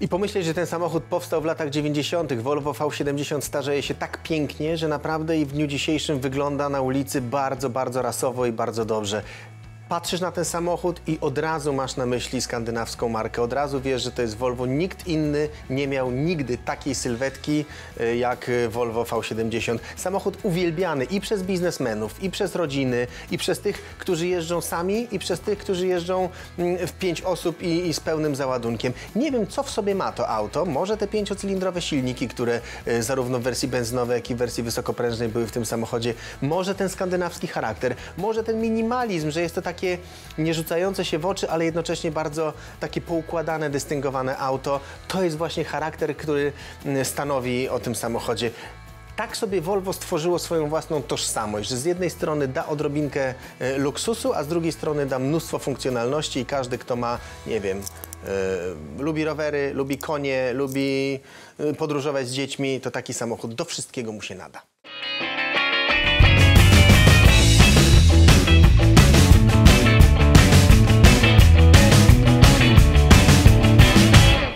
I pomyśleć, że ten samochód powstał w latach 90. Volvo V70 starzeje się tak pięknie, że naprawdę i w dniu dzisiejszym wygląda na ulicy bardzo, bardzo rasowo i bardzo dobrze. Patrzysz na ten samochód i od razu masz na myśli skandynawską markę. Od razu wiesz, że to jest Volvo. Nikt inny nie miał nigdy takiej sylwetki y, jak y, Volvo V70. Samochód uwielbiany i przez biznesmenów, i przez rodziny, i przez tych, którzy jeżdżą sami, i przez tych, którzy jeżdżą mm, w pięć osób i, i z pełnym załadunkiem. Nie wiem, co w sobie ma to auto. Może te pięciocylindrowe silniki, które y, zarówno w wersji benzynowej, jak i w wersji wysokoprężnej były w tym samochodzie. Może ten skandynawski charakter, może ten minimalizm, że jest to takie nie rzucające się w oczy, ale jednocześnie bardzo takie poukładane, dystyngowane auto. To jest właśnie charakter, który mm, stanowi o tym samochodzie. Tak sobie Volvo stworzyło swoją własną tożsamość, że z jednej strony da odrobinkę e, luksusu, a z drugiej strony da mnóstwo funkcjonalności i każdy, kto ma, nie wiem, e, lubi rowery, lubi konie, lubi e, podróżować z dziećmi, to taki samochód do wszystkiego mu się nada.